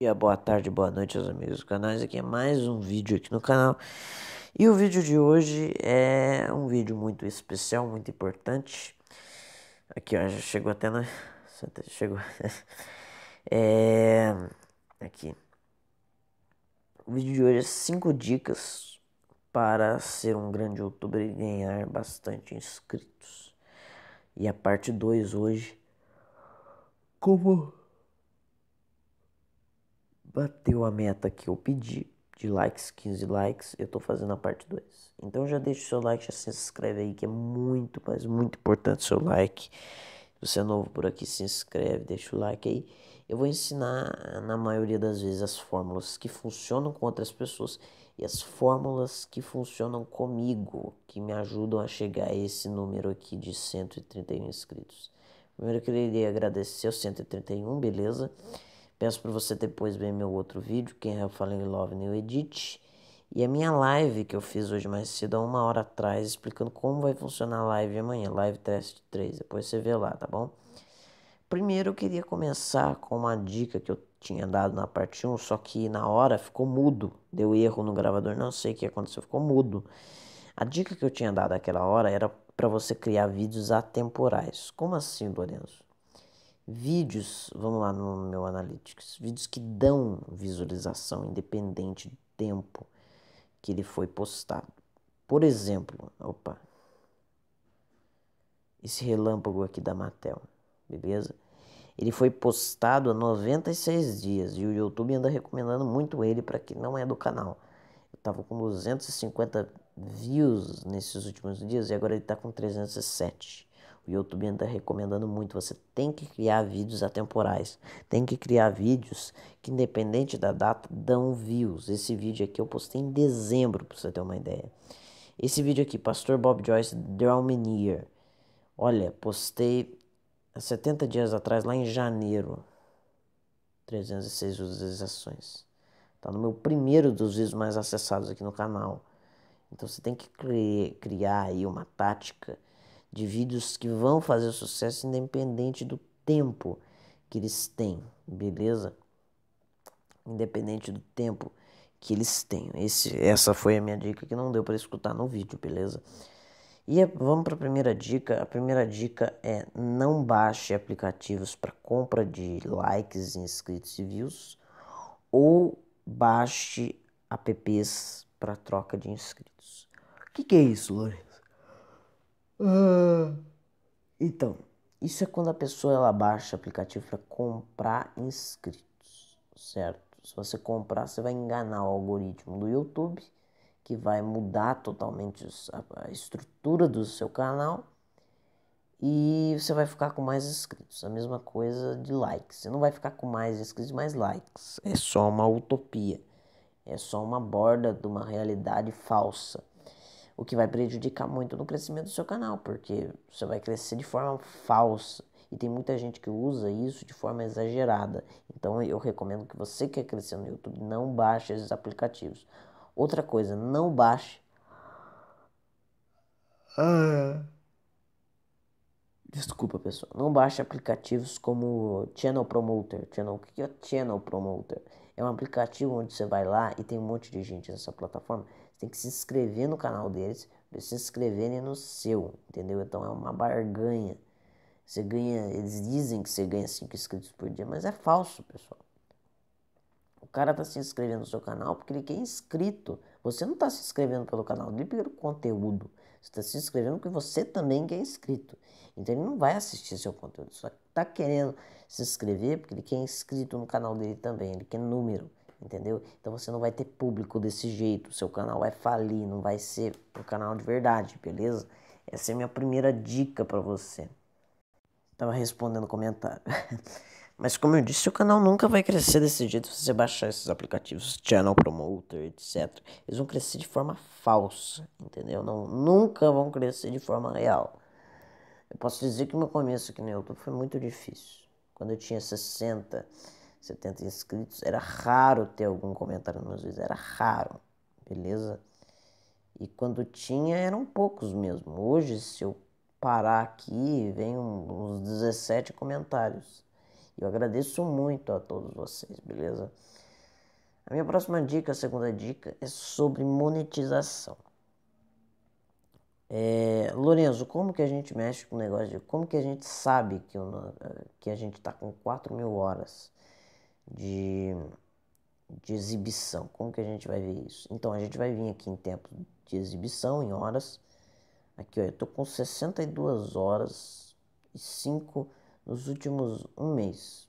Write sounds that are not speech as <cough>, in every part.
dia, boa tarde, boa noite aos amigos do canal. Esse aqui é mais um vídeo aqui no canal. E o vídeo de hoje é um vídeo muito especial, muito importante. Aqui, ó, já chegou até na... Chegou... <laughs> é... Aqui. O vídeo de hoje é 5 dicas para ser um grande youtuber e ganhar bastante inscritos. E a parte 2 hoje... Como bateu a meta que eu pedi de likes, 15 likes, eu tô fazendo a parte 2. Então já deixa o seu like, já se inscreve aí, que é muito, mas muito importante o seu like. Se você é novo por aqui, se inscreve, deixa o like aí. Eu vou ensinar, na maioria das vezes, as fórmulas que funcionam com outras pessoas e as fórmulas que funcionam comigo, que me ajudam a chegar a esse número aqui de 131 inscritos. Primeiro eu queria agradecer os 131, beleza? Peço para você depois ver meu outro vídeo, quem é o Falling Love New Edit. E a minha live que eu fiz hoje mais cedo, há uma hora atrás, explicando como vai funcionar a live amanhã, live teste 3. Depois você vê lá, tá bom? Primeiro eu queria começar com uma dica que eu tinha dado na parte 1, só que na hora ficou mudo. Deu erro no gravador, não sei o que aconteceu, ficou mudo. A dica que eu tinha dado naquela hora era para você criar vídeos atemporais. Como assim, Lorenzo? Vídeos, vamos lá no meu Analytics, vídeos que dão visualização independente do tempo que ele foi postado. Por exemplo, opa, esse relâmpago aqui da Mattel, beleza? Ele foi postado há 96 dias e o YouTube anda recomendando muito ele para quem não é do canal. Eu tava com 250 views nesses últimos dias e agora ele tá com 307. O YouTube anda recomendando muito. Você tem que criar vídeos atemporais. Tem que criar vídeos que, independente da data, dão views. Esse vídeo aqui eu postei em dezembro, para você ter uma ideia. Esse vídeo aqui, Pastor Bob Joyce, Draw Me Near. Olha, postei há 70 dias atrás, lá em janeiro. 306 visualizações. Tá no meu primeiro dos vídeos mais acessados aqui no canal. Então você tem que criar aí uma tática de vídeos que vão fazer sucesso independente do tempo que eles têm, beleza? Independente do tempo que eles têm. Esse, essa foi a minha dica que não deu para escutar no vídeo, beleza? E vamos para a primeira dica. A primeira dica é não baixe aplicativos para compra de likes, inscritos e views ou baixe apps para troca de inscritos. O que, que é isso, Lourenço? Ah. Então, isso é quando a pessoa ela baixa o aplicativo para comprar inscritos, certo? Se você comprar, você vai enganar o algoritmo do YouTube, que vai mudar totalmente a estrutura do seu canal e você vai ficar com mais inscritos. A mesma coisa de likes. Você não vai ficar com mais inscritos, mais likes. É só uma utopia. É só uma borda de uma realidade falsa o que vai prejudicar muito no crescimento do seu canal, porque você vai crescer de forma falsa. E tem muita gente que usa isso de forma exagerada. Então eu recomendo que você que quer crescer no YouTube não baixe esses aplicativos. Outra coisa, não baixe. Ah. Desculpa, pessoal. Não baixe aplicativos como Channel Promoter. Channel, o que é Channel Promoter? É um aplicativo onde você vai lá e tem um monte de gente nessa plataforma tem que se inscrever no canal deles para se inscreverem no seu, entendeu? Então é uma barganha. Você ganha, eles dizem que você ganha 5 inscritos por dia, mas é falso, pessoal. O cara tá se inscrevendo no seu canal porque ele quer inscrito. Você não está se inscrevendo pelo canal dele pelo conteúdo. Você está se inscrevendo porque você também quer inscrito. Então ele não vai assistir seu conteúdo. Só está querendo se inscrever porque ele quer inscrito no canal dele também. Ele quer número entendeu? Então você não vai ter público desse jeito, seu canal vai falir, não vai ser um canal de verdade, beleza? Essa é a minha primeira dica para você. Tava respondendo comentário. <laughs> Mas como eu disse, o canal nunca vai crescer desse jeito se você baixar esses aplicativos, Channel Promoter, etc. Eles vão crescer de forma falsa, entendeu? Não, nunca vão crescer de forma real. Eu posso dizer que meu começo aqui no YouTube foi muito difícil. Quando eu tinha 60 70 inscritos, era raro ter algum comentário nos vídeos, era raro, beleza? E quando tinha, eram poucos mesmo. Hoje, se eu parar aqui, vem uns 17 comentários. Eu agradeço muito a todos vocês, beleza? A minha próxima dica, a segunda dica, é sobre monetização. É, Lorenzo, como que a gente mexe com o negócio de. Como que a gente sabe que, eu, que a gente está com 4 mil horas de, de exibição? Como que a gente vai ver isso? Então, a gente vai vir aqui em tempo de exibição, em horas. Aqui, ó, eu tô com 62 horas e 5 nos últimos um mês.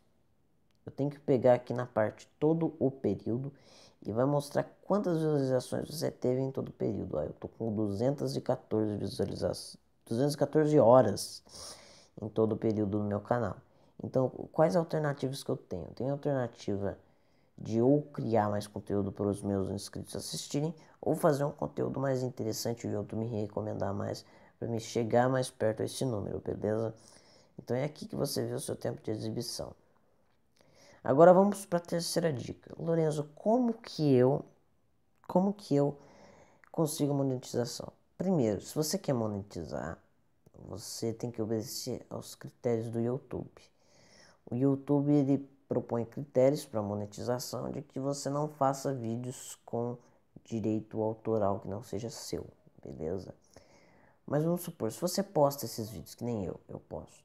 Eu tenho que pegar aqui na parte todo o período e vai mostrar quantas visualizações você teve em todo o período. Ó, eu tô com 214 visualizações, 214 horas em todo o período do meu canal. Então, quais alternativas que eu tenho? Tenho alternativa de ou criar mais conteúdo para os meus inscritos assistirem, ou fazer um conteúdo mais interessante e o YouTube me recomendar mais, para me chegar mais perto a esse número, beleza? Então é aqui que você vê o seu tempo de exibição. Agora vamos para a terceira dica. Lorenzo, como que eu como que eu consigo monetização? Primeiro, se você quer monetizar, você tem que obedecer aos critérios do YouTube. O YouTube ele propõe critérios para monetização de que você não faça vídeos com direito autoral que não seja seu, beleza? Mas vamos supor, se você posta esses vídeos, que nem eu, eu posto,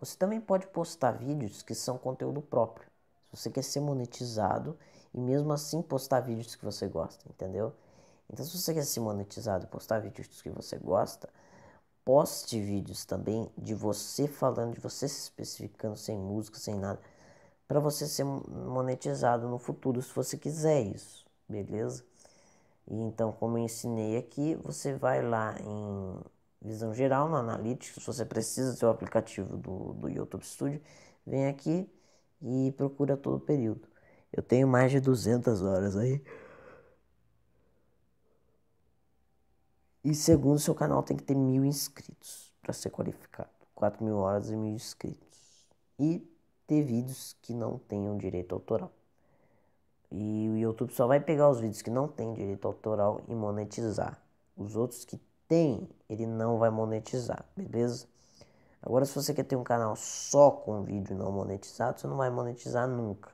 você também pode postar vídeos que são conteúdo próprio. Você quer ser monetizado e mesmo assim postar vídeos que você gosta, entendeu? Então, se você quer ser monetizado e postar vídeos que você gosta, poste vídeos também de você falando, de você se especificando sem música, sem nada, para você ser monetizado no futuro, se você quiser isso, beleza? E então, como eu ensinei aqui, você vai lá em visão geral, no Analytics, se você precisa ter o aplicativo do, do YouTube Studio, vem aqui e procura todo o período. Eu tenho mais de 200 horas aí. E segundo, seu canal tem que ter mil inscritos para ser qualificado. 4 mil horas e mil inscritos. E ter vídeos que não tenham direito autoral. E o YouTube só vai pegar os vídeos que não têm direito autoral e monetizar. Os outros que tem, ele não vai monetizar, beleza? Agora, se você quer ter um canal só com vídeo não monetizado, você não vai monetizar nunca,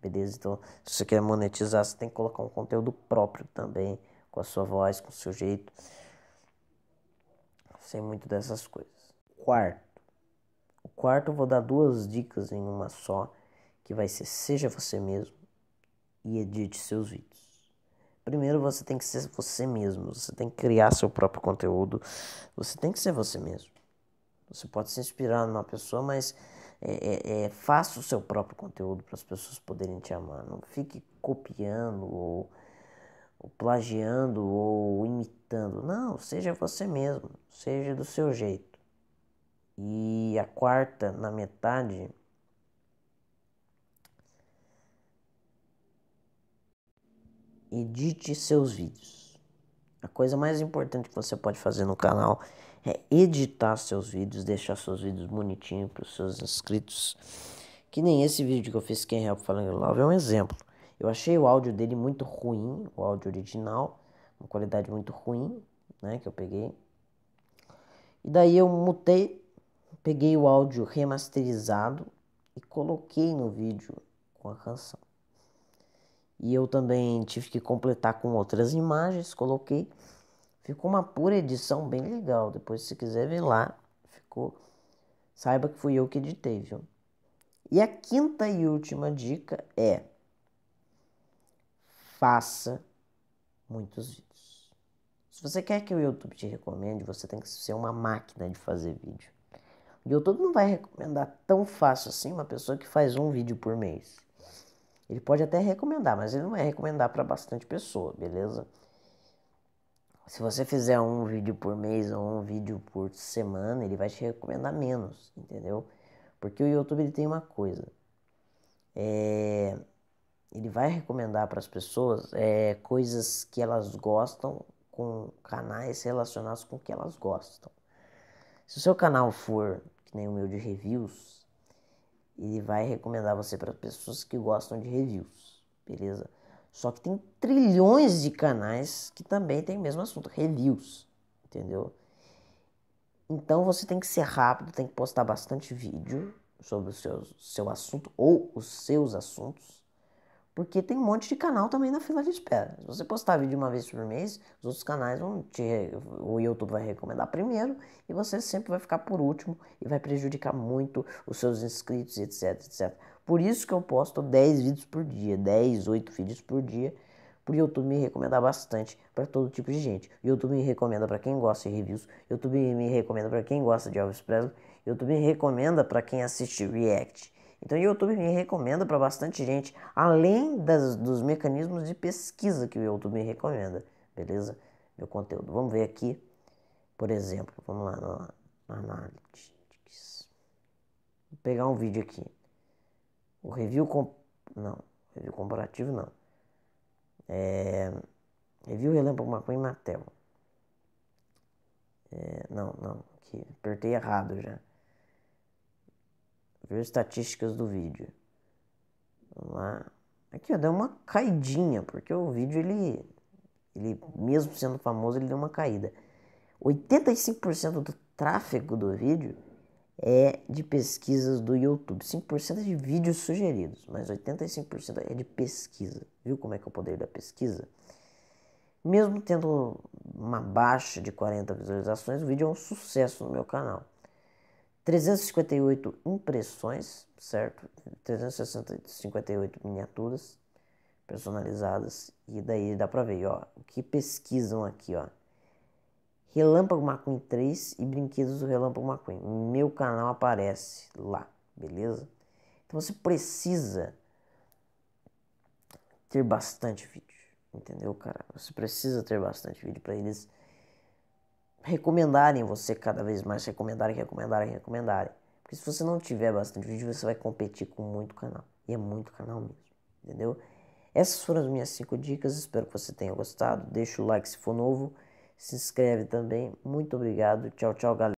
beleza? Então, se você quer monetizar, você tem que colocar um conteúdo próprio também, com a sua voz, com o seu jeito. Sem muito dessas coisas. Quarto. O quarto eu vou dar duas dicas em uma só, que vai ser seja você mesmo e edite seus vídeos. Primeiro você tem que ser você mesmo, você tem que criar seu próprio conteúdo, você tem que ser você mesmo. Você pode se inspirar numa pessoa, mas é, é, é, faça o seu próprio conteúdo para as pessoas poderem te amar. Não fique copiando ou, ou plagiando ou imitando. Não, seja você mesmo, seja do seu jeito. E a quarta, na metade, edite seus vídeos. A coisa mais importante que você pode fazer no canal é editar seus vídeos, deixar seus vídeos bonitinhos para os seus inscritos. Que nem esse vídeo que eu fiz Quem Help Falando Love é um exemplo. Eu achei o áudio dele muito ruim, o áudio original, uma qualidade muito ruim, né, que eu peguei. E daí eu mutei, peguei o áudio remasterizado e coloquei no vídeo com a canção. E eu também tive que completar com outras imagens, coloquei. Ficou uma pura edição bem legal. Depois, se quiser ver lá, ficou. Saiba que fui eu que editei, viu? E a quinta e última dica é: faça muitos vídeos. Se você quer que o YouTube te recomende, você tem que ser uma máquina de fazer vídeo. O YouTube não vai recomendar tão fácil assim uma pessoa que faz um vídeo por mês. Ele pode até recomendar, mas ele não vai recomendar para bastante pessoa, beleza? Se você fizer um vídeo por mês ou um vídeo por semana, ele vai te recomendar menos, entendeu? Porque o YouTube ele tem uma coisa. É, ele vai recomendar para as pessoas é, coisas que elas gostam com canais relacionados com o que elas gostam. Se o seu canal for, que nem o meu de reviews, ele vai recomendar você para pessoas que gostam de reviews, beleza? Só que tem trilhões de canais que também tem o mesmo assunto, reviews, entendeu? Então você tem que ser rápido, tem que postar bastante vídeo, sobre o seu, seu assunto ou os seus assuntos, porque tem um monte de canal também na fila de espera. Se você postar vídeo uma vez por mês, os outros canais vão te. O YouTube vai recomendar primeiro e você sempre vai ficar por último e vai prejudicar muito os seus inscritos, etc, etc. Por isso que eu posto 10 vídeos por dia, 10, 8 vídeos por dia o YouTube me recomenda bastante para todo tipo de gente. O YouTube me recomenda para quem gosta de reviews, o YouTube me recomenda para quem gosta de Elvis Presley, o YouTube me recomenda para quem assiste React. Então o YouTube me recomenda para bastante gente, além das, dos mecanismos de pesquisa que o YouTube me recomenda, beleza? Meu conteúdo. Vamos ver aqui, por exemplo, vamos lá no Analytics. Vou pegar um vídeo aqui. O review comp... não, review comparativo não. É, review Relâmpago McQueen Mattel. É, não, não, aqui, apertei errado já. Ver estatísticas do vídeo. Vamos lá. Aqui, ó, deu uma caidinha, porque o vídeo, ele, ele mesmo sendo famoso, ele deu uma caída. 85% do tráfego do vídeo é de pesquisas do YouTube. 5% é de vídeos sugeridos, mas 85% é de pesquisa. Viu como é que é o poder da pesquisa? Mesmo tendo uma baixa de 40 visualizações, o vídeo é um sucesso no meu canal. 358 impressões, certo? 358 miniaturas personalizadas. E daí dá pra ver, ó, o que pesquisam aqui, ó. Relâmpago McQueen 3 e Brinquedos do Relâmpago McQueen. Meu canal aparece lá, beleza? Então você precisa ter bastante vídeo, entendeu, cara? Você precisa ter bastante vídeo para eles recomendarem você cada vez mais, recomendarem, recomendarem, recomendarem. Porque se você não tiver bastante vídeo, você vai competir com muito canal. E é muito canal mesmo, entendeu? Essas foram as minhas 5 dicas, espero que você tenha gostado. Deixa o like se for novo se inscreve também. Muito obrigado. Tchau, tchau, galera.